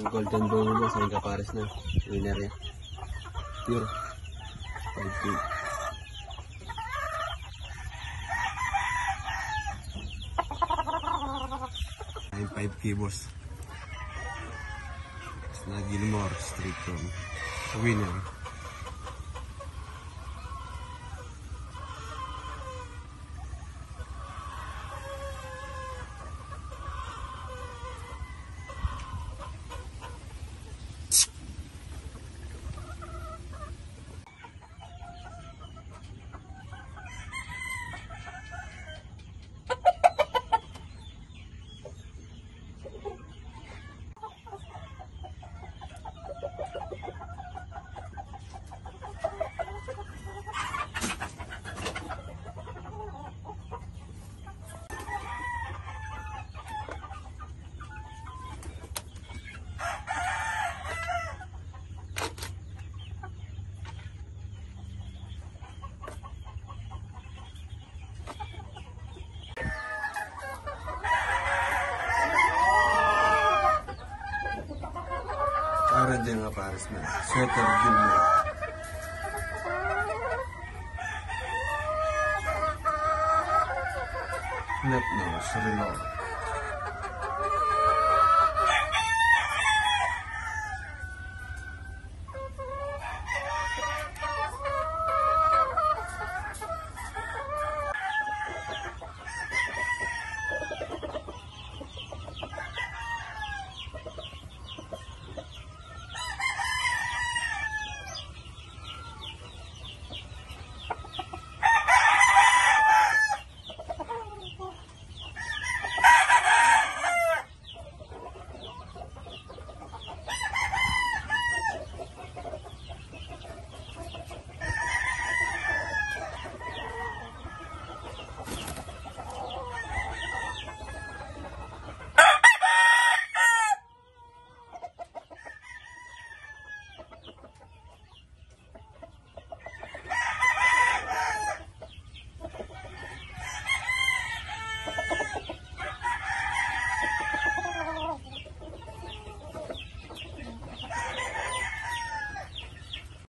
Yung golden bone mo, sa kapares na. Winner yan. Pure. 5K. Ay, 5K boss. Tapos na Gilmore, straight from winner. Dyan nga pares na. Sweater Gilmore. Net nose, reload.